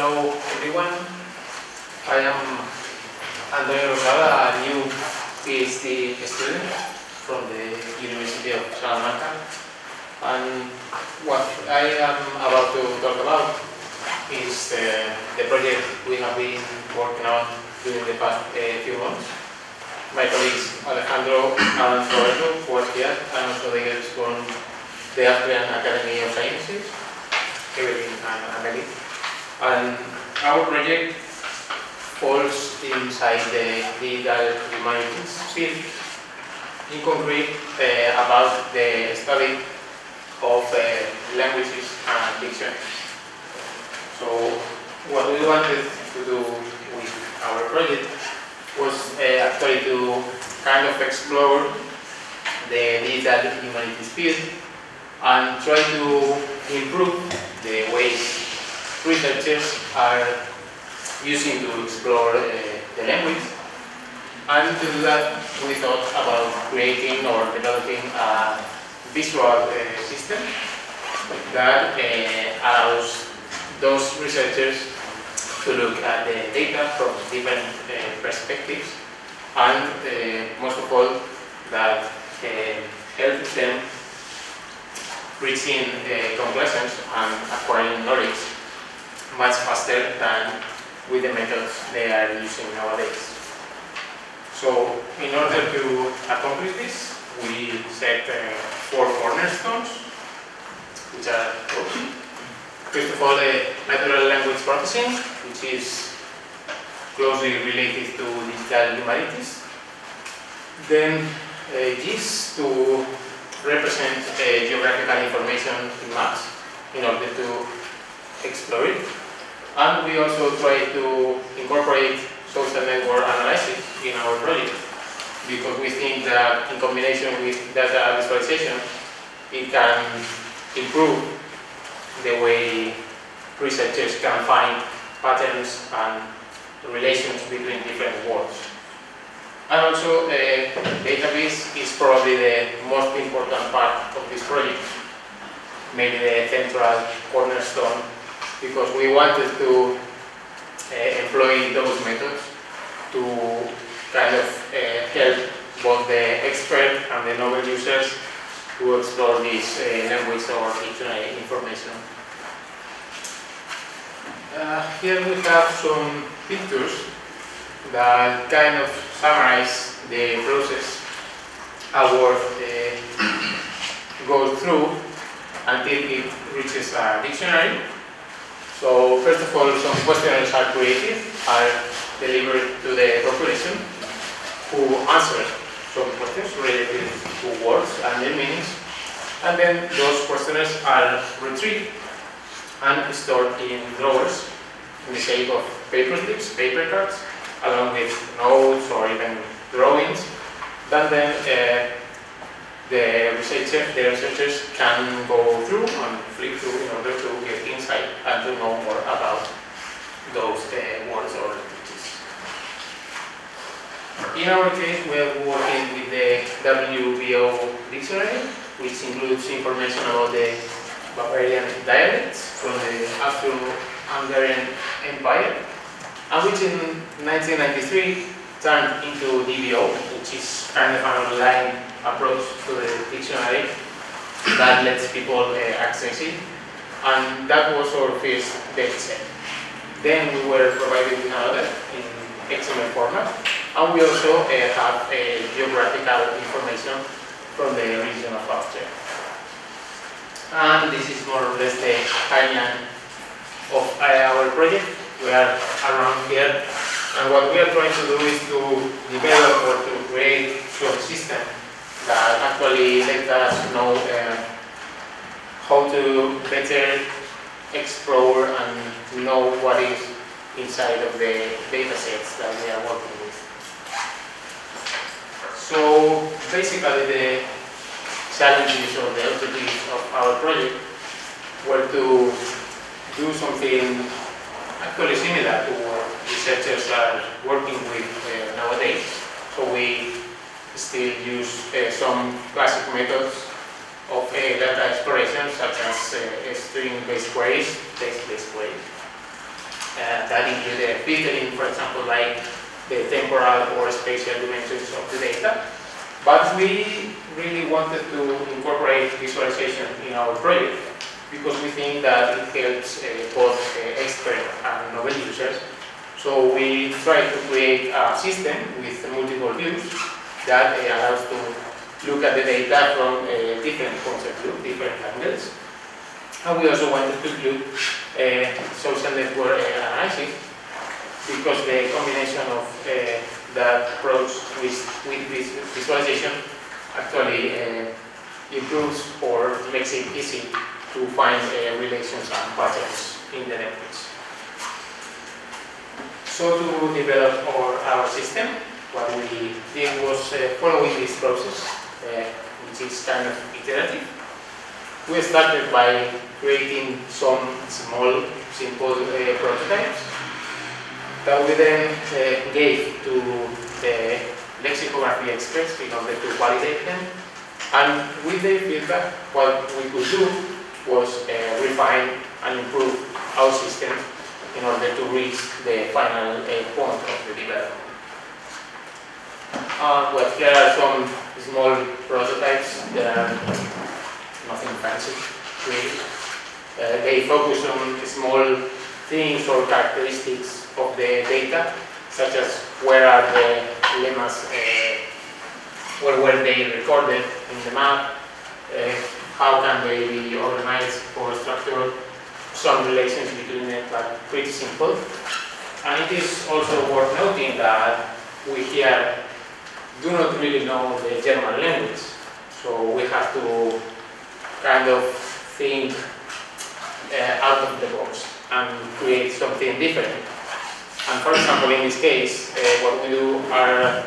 Hello everyone. I am Antonio Losada, a new PhD student from the University of Salamanca. And what I am about to talk about is uh, the project we have been working on during the past uh, few months. My colleagues Alejandro and Roberto, who are here, and also the girls from the Austrian Academy of Sciences, Eveline and Amelie. And our project falls inside the digital humanities field, in concrete uh, about the study of uh, languages and dictionaries. So what we wanted to do with our project was uh, actually to kind of explore the digital humanities field and try to improve the ways researchers are using to explore uh, the language. And to do that, we thought about creating or developing a visual uh, system that uh, allows those researchers to look at the data from different uh, perspectives and uh, most of all that uh, helps them reaching conclusions and acquiring knowledge much faster than with the methods they are using nowadays. So in order to accomplish this, we set uh, four cornerstones, which are first of all the natural language processing, which is closely related to digital humanities. Then uh, GIS to represent uh, geographical information in maps in order to explore it. And we also try to incorporate social network analysis in our project because we think that in combination with data visualization, it can improve the way researchers can find patterns and relations between different words. And also, uh, database is probably the most important part of this project, maybe the central cornerstone because we wanted to uh, employ those methods to kind of uh, help both the expert and the novel users to explore this uh, language or information. Uh, here we have some pictures that kind of summarize the process our uh, goes through until it reaches a dictionary so first of all, some questionnaires are created, are delivered to the population who answer some questions related to words and their meanings. And then those questionnaires are retrieved and stored in drawers in the shape of paper clips, paper cards, along with notes or even drawings. Then, then uh, the researcher, the researchers can go through and flip through in order to get insight and to know more about those uh, words or languages. In our case, we are working with the WBO dictionary, which includes information about the Bavarian dialects from the Austro-Hungarian Empire, and which in 1993 turned into DBO, which is kind of an online approach to the dictionary that lets people uh, access it. And that was our first dataset. Then we were provided with another in XML format. And we also uh, have uh, geographical information from the region of. And this is more or less the timeline of our project. We are around here. And what we are trying to do is to develop or to create some system that actually let us know uh, how to better explore and know what is inside of the data sets that we are working with. So basically the challenges or the objectives of our project were to do something actually similar to what researchers are working with uh, nowadays. So we still use uh, some classic methods of uh, data exploration, such as uh, string-based queries, text-based queries. that include uh, filtering, for example, like the temporal or spatial dimensions of the data. But we really wanted to incorporate visualization in our project because we think that it helps uh, both uh, expert and novel users. So we try to create a system with multiple views that uh, allows to look at the data from uh, different points of view, different angles. And we also wanted to include uh, social network analysis because the combination of that approach with, with this visualization actually improves or makes it easy to find uh, relations and patterns in the networks. So to develop our, our system, what we did was uh, following this process, uh, which is kind of iterative. We started by creating some small, simple uh, prototypes that we then uh, gave to the lexicography experts in order to validate them. And with their feedback, what we could do was uh, refine and improve our system in order to reach the final uh, point of the development. Uh, well, here are some small prototypes are nothing fancy, really. Uh, they focus on small things or characteristics of the data, such as where are the lemmas, uh, where were they recorded in the map, uh, how can they be organized or structured, some relations between them, but pretty simple. And it is also worth noting that we here do not really know the German language, so we have to kind of think uh, out of the box and create something different. And for example, in this case, uh, what we do are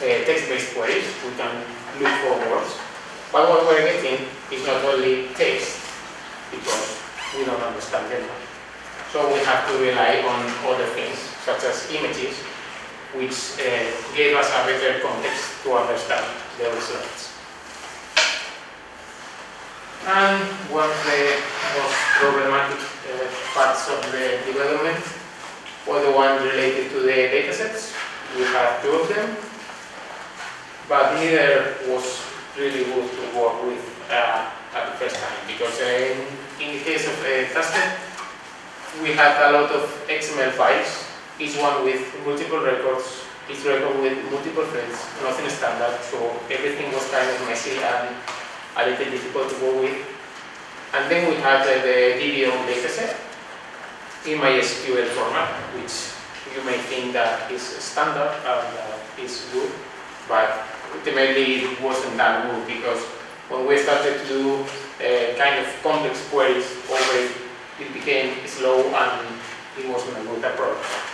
uh, text-based queries. We can look for words. But what we're getting is not only text, because we don't understand German. So we have to rely on other things, such as images, which uh, gave us a better context to understand the results. And one of the most problematic uh, parts of the development was the one related to the datasets. We have two of them, but neither was really good to work with uh, at the first time because in, in, the case of uh, TUSTEP, we had a lot of XML files, each one with multiple records, each record with multiple fields, nothing standard, so everything was kind of messy and a little difficult to work with. And then we had uh, the DBO dataset in MySQL format, which you may think that is standard and uh, is good, but ultimately it wasn't that good because when we started to do uh, kind of complex queries over it, it became slow and it wasn't a good approach.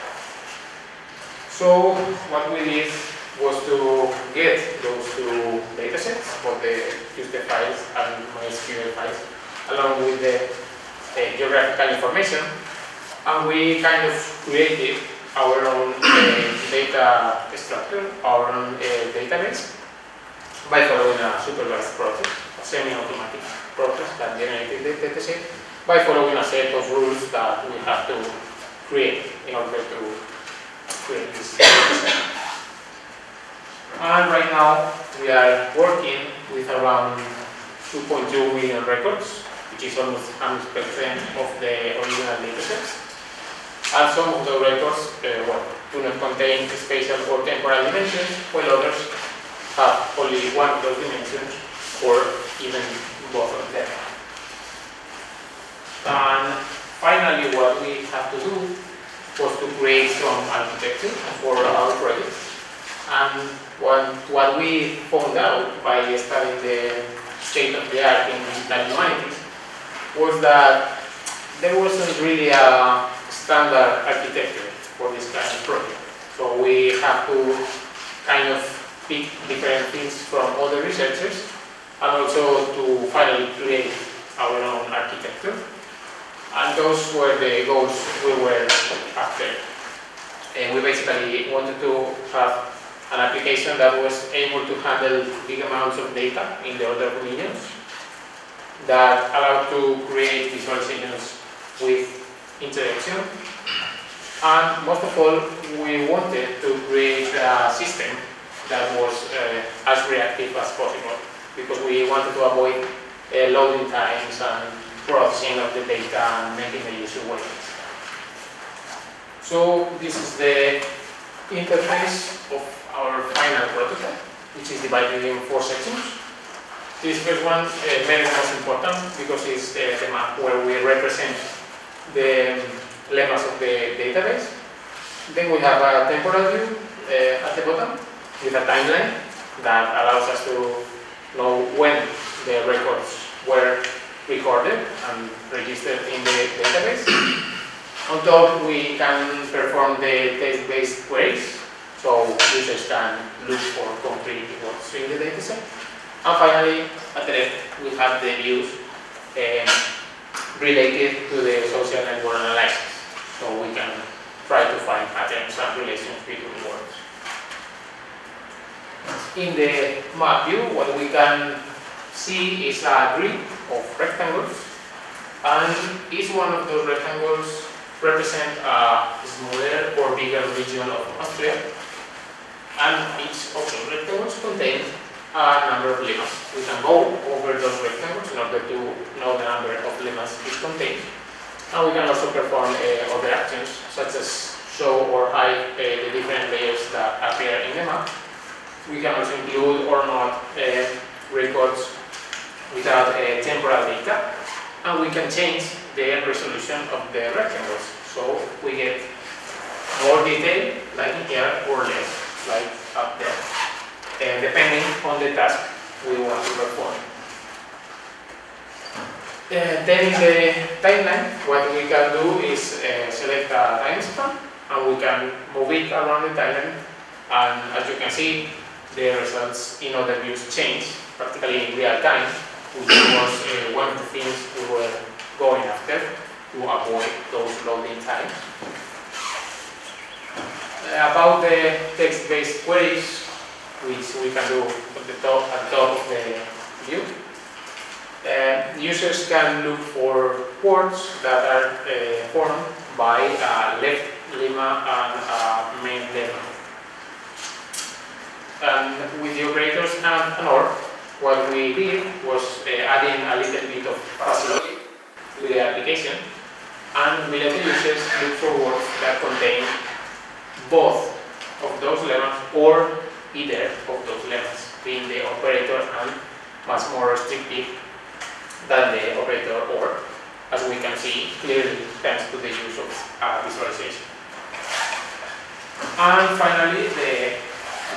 So what we did was to get those two datasets, both the TUSTEP files and MySQL files, along with the geographical information, and we kind of created our own uh, data structure, our own uh, database, by following a supervised process, a semi-automatic process that generated the dataset, by following a set of rules that we have to create in order to create this. And right now, we are working with around 2.2 million records, which is almost 100% of the original datasets. And some of the records uh, well, do not contain spatial or temporal dimensions, while others have only one of those dimensions, or even both of them. And finally, what we have to do was to create some architecture for our project. And what, what we found out by studying the state of the art in digital humanities was that there wasn't really a standard architecture for this kind of project. So we have to kind of pick different things from other researchers and also to finally create our own architecture. And those were the goals we were after. And we basically wanted to have an application that was able to handle big amounts of data in the order of millions, that allowed to create visualizations with interaction And most of all, we wanted to create a system that was uh, as reactive as possible because we wanted to avoid uh, loading times and processing of the data and making the user wait. So this is the interface of our final prototype, which is divided in four sections. This first one, uh, maybe the most important because it's the map where we represent the lemmas of the database. Then we have a temporal view uh, at the bottom with a timeline that allows us to know when the records were recorded and registered in the database. On top, we can perform the text-based queries, so users can look for concrete what's in the dataset. And finally, at the left, we have the views um, related to the social network analysis. So we can try to find patterns and relations between words. In the map view, what we can see is a grid of rectangles, and each one of those rectangles represent a smaller or bigger region of Austria, and each of those rectangles contains a number of lemmas. We can go over those rectangles in order to know the number of lemmas it contains. And we can also perform uh, other actions, such as show or hide uh, the different layers that appear in the map. We can also include or not uh, records without uh, temporal data. And we can change the resolution of the rectangles. So we get more detail, like here, or less, like up there uh, depending on the task we want to perform. Uh, then in the timeline, what we can do is uh, select a time span and we can move it around the timeline and as you can see the results in other views change practically in real time which was uh, one of the things we were going after to avoid those loading times. About the text-based queries, which we can do at the top, at top of the view. Uh, users can look for words that are uh, formed by a left lemma and a main lemma. And with the operators and, and OR, what we did was uh, adding a little bit of fuzzy to the application, and we let the users look for words that contain both of those lemmas or either of those lemmas, being the operator and much more restrictive than the operator or, as we can see clearly thanks to the use of uh, visualization. And finally, the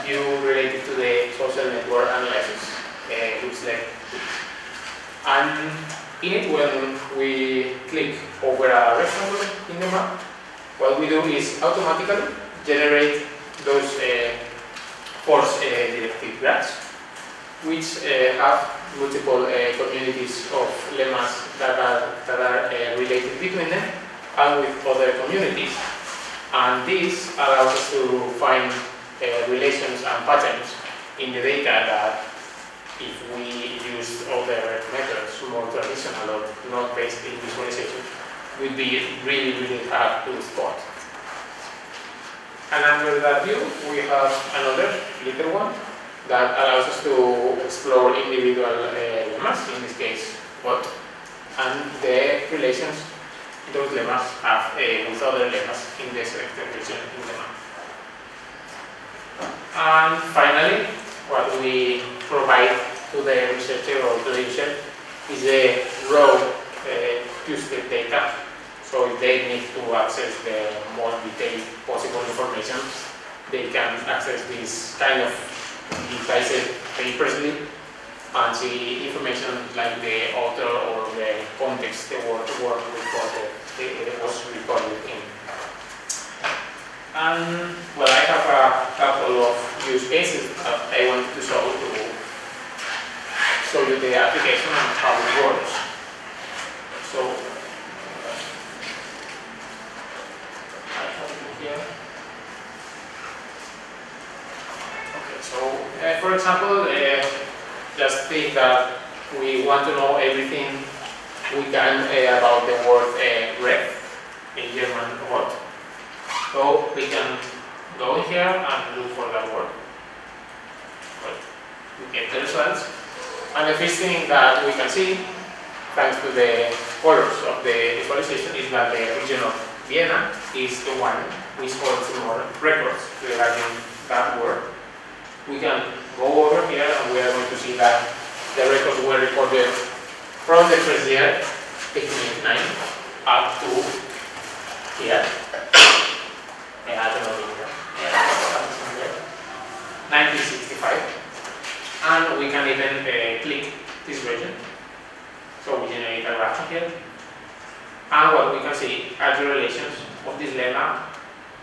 view related to the social network analysis uh, looks like And in it, when we click over a rectangle in the map, what we do is automatically generate those uh, force uh, directed graphs, which uh, have multiple communities of lemmas that are, that are related between them and with other communities. And this allows us to find relations and patterns in the data that if we use other methods, more traditional or not based in visualization, would be really, really hard to spot. And under that view, we have another little one that allows us to explore individual uh, lemmas, in this case, what, and the relations those lemmas have uh, with other lemmas in the selected region in the map. And finally, what we provide to the researcher or to the user is a raw uh, data so if they need to access the more detailed possible information, they can access this kind of digitized papers and see information like the author or the context the work, work recorded, it was recorded in. And well, I have a couple of use cases that I want to show to show you the application and how it works. So uh, for example, uh, just think that we want to know everything we can uh, about the word uh, ref in German word. So we can go here and look for that word. Well, we get the results. And the first thing that we can see, thanks to the colors of the visualization, is that the region of Vienna is the one which holds more records regarding that word. We can go over here and we are going to see that the records were recorded from the first year, 1889, up to here. I don't know the year. 1965. And we can even uh, click this region. So we generate a graph here. And what we can see are the relations of this lemma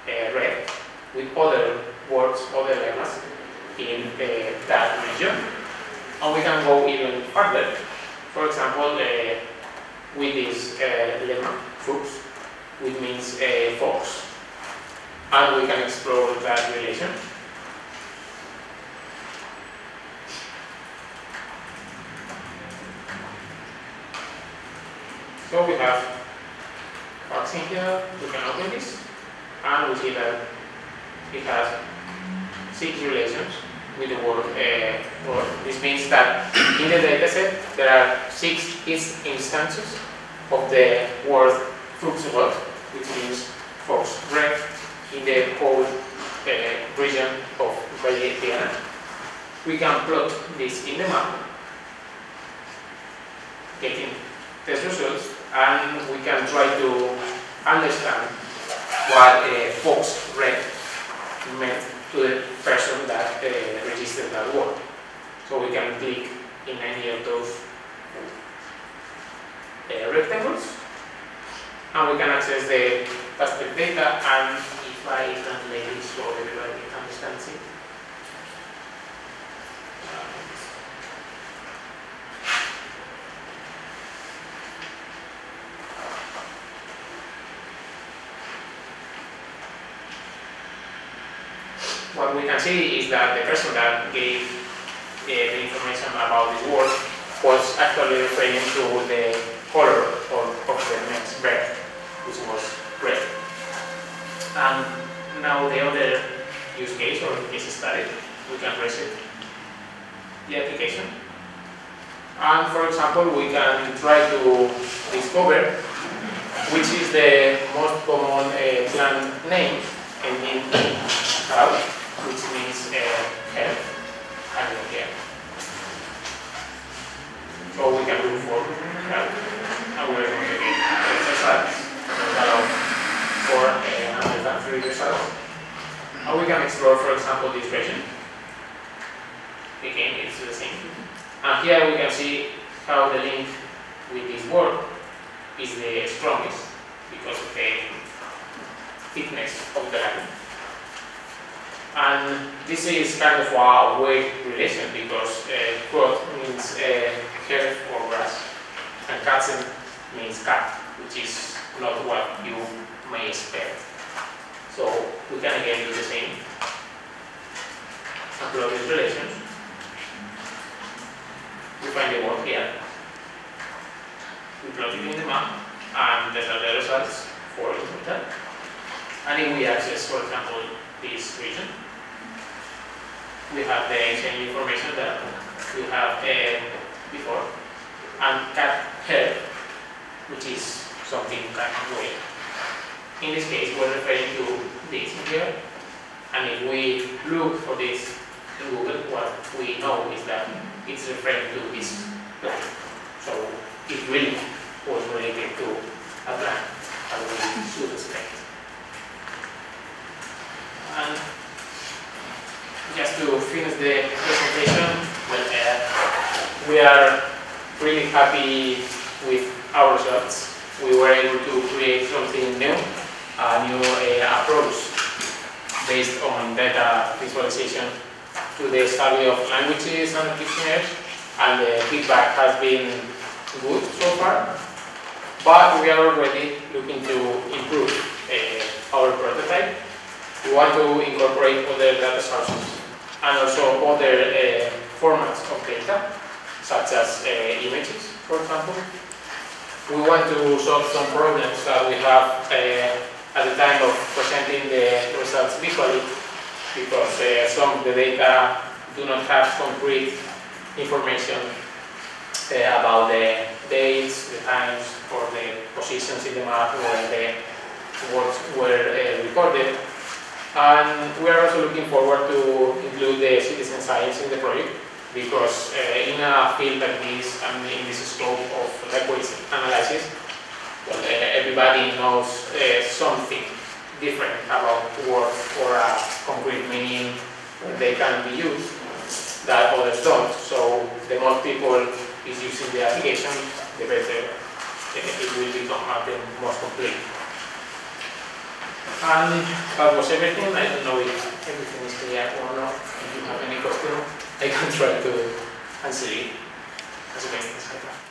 uh, red with other words, other lemmas in uh, that region. And we can go even further. For example, uh, with this uh, lemma, fuchs, which means uh, fox. And we can explore that relation. So we have box in here, we can open this, and we see that it has six relations with the word uh, word. This means that in the dataset there are six instances of the word Fuchsrot, which means fox red, in the whole uh, region of Valle. We can plot this in the map, getting test results and we can try to understand what uh, fox red meant to the person that uh, registered that word. So we can click in any of those uh, rectangles and we can access the task data and if I translate it so everybody understands it. What we can see is that the person that gave uh, the information about this word was actually referring to the color of, of the next red, which was red. And now the other use case or case study, we can reset the application. And for example, we can try to discover which is the most common uh, plant name in, in cloud uh, head and here. So we can move for health and we're going to get exercise allow for uh, understand three results. And we can explore, for example, this region. Again, it's the same. And here we can see how the link with this word is the strongest because of the thickness of the line. And this is kind of a weird relation because uh, means uh, hair or grass, and katzen means cat, which is not what you may expect. So we can again do the same. Upload this relation. We find the word here. We plot it in the map, and these are the results for that. And if we access, for example, this region. We have the same information that we have uh, before, and cat hair, which is something kind of weird. In this case, we're referring to this here, and if we look for this in Google, what we know is that it's referring to this plant. So it really was related to a plant, as we should expect. And just to finish the presentation, well, uh, we are really happy with our results. We were able to create something new, a new uh, approach based on data visualization to the study of languages and dictionaries, and the feedback has been good so far. But we are already looking to improve uh, our prototype we want to incorporate other data sources and also other uh, formats of data, such as uh, images, for example. We want to solve some problems that we have uh, at the time of presenting the results visually because uh, some of the data do not have concrete information uh, about the dates, the times, or the positions in the map where the works were uh, recorded. And we are also looking forward to include the citizen science in the project because uh, in a field like this and in this scope of liquids analysis, well, uh, everybody knows uh, something different about words or a concrete meaning they can be used that others don't. So the more people is using the application, the better it will become the most complete. And that was everything. I don't know if everything is clear or not. If you have any question, I can try to answer it as as I can.